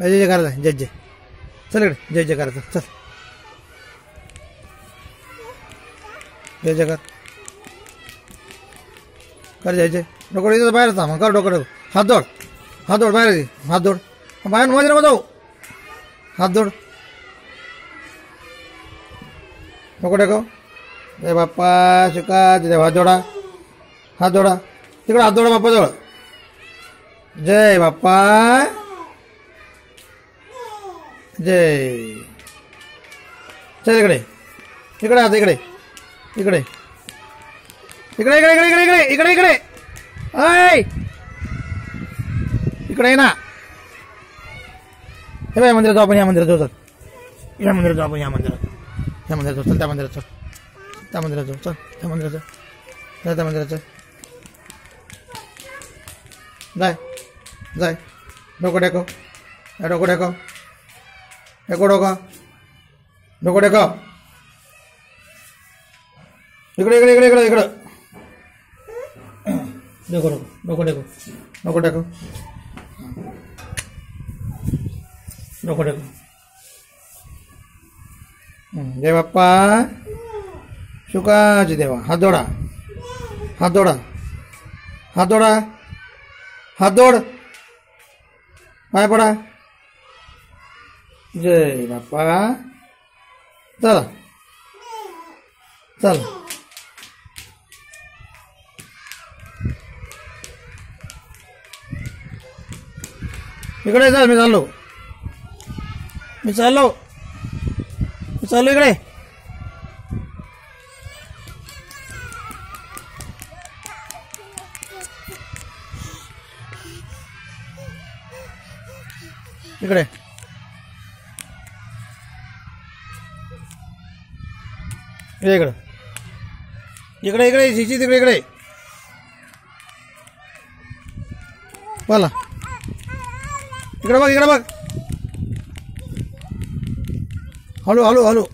जय जय करायचं जय जय. चल इकडे जय जय करायचं चल. जय जय कर कर जय जय. डोकं इथं बाहेर थांब कर डोकं हात दोड हात दोड बाहेर ये. हात दोड बाहेर मध्ये नको जाऊ. हात दोड नको टेको जय बाप्पा शिका. जय हात जोडा. हात जोडा. तिकडे हात जोडा बाप्पा जवळ. जय बाप्पा. जय चल इकडे. इकडे आता इकडे. इकडे. इकडे इकडे इकडे इकडे इकडे इकडे इकडे. आय इकडे ये ना. हे बाय मंदिरात जाऊ आपण या मंदिरात जाऊ चल. या मंदिरात जाऊ आपण या मंदिरात. या मंदिरात जाऊ चल त्या मंदिरात चल. त्या मंदिरात जाऊ चल त्या मंदिरात जाऊ जा त्या मंदिरात चल जाय. जाय. डोकं टेको या डोकं टेको टेको डोकं डोकं टेको इकडे इकडे इकडे इकडे इकडं डोकं डोकं डोकं टेको डोकं टेको डोकं टेको हं, जय बाप्पा शुकाची देवा हात जोडा हात जोडा हात जोडा हात जोड पाय पडा जय बाप्पा. चला. चला. इकडे चाल मी चाललो. मी चाललो. मी चाललो इकडे. इकडे. इकडं इकडे इकडे शिची तिकडे इकडे. बोला. इकडे बघ इकडे बघ. हळू हळू हळू